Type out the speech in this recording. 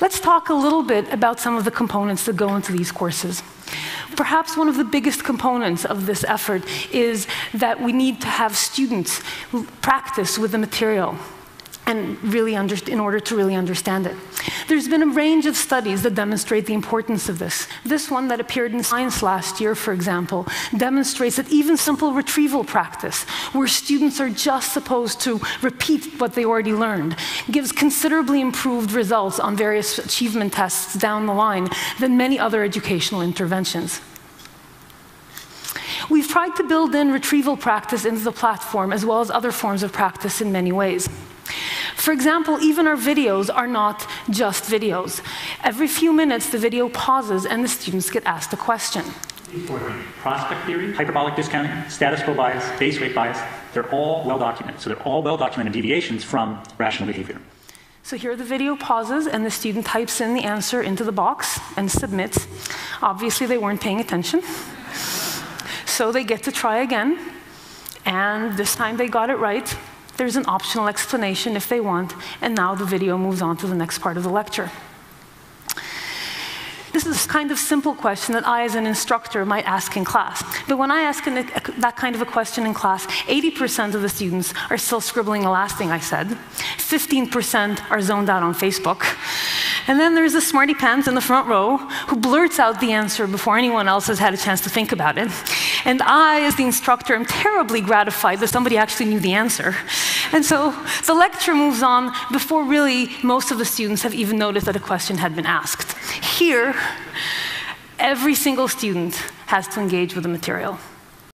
Let's talk a little bit about some of the components that go into these courses. Perhaps one of the biggest components of this effort is that we need to have students practice with the material and really in order to really understand it. There's been a range of studies that demonstrate the importance of this. This one that appeared in Science last year, for example, demonstrates that even simple retrieval practice, where students are just supposed to repeat what they already learned, gives considerably improved results on various achievement tests down the line than many other educational interventions. We've tried to build in retrieval practice into the platform as well as other forms of practice in many ways. For example, even our videos are not just videos. Every few minutes, the video pauses and the students get asked a question. Prospect theory, hyperbolic discounting, status quo bias, base rate bias, they're all well documented. So they're all well documented deviations from rational behavior. So here the video pauses and the student types in the answer into the box and submits. Obviously, they weren't paying attention. So they get to try again. And this time they got it right. There's an optional explanation if they want, and now the video moves on to the next part of the lecture. This is a kind of simple question that I, as an instructor, might ask in class. But when I ask an, a, that kind of a question in class, 80% of the students are still scribbling the last thing I said. 15% are zoned out on Facebook. And then there's the smarty pants in the front row who blurts out the answer before anyone else has had a chance to think about it. And I, as the instructor, am terribly gratified that somebody actually knew the answer. And so the lecture moves on before really most of the students have even noticed that a question had been asked. Here, every single student has to engage with the material.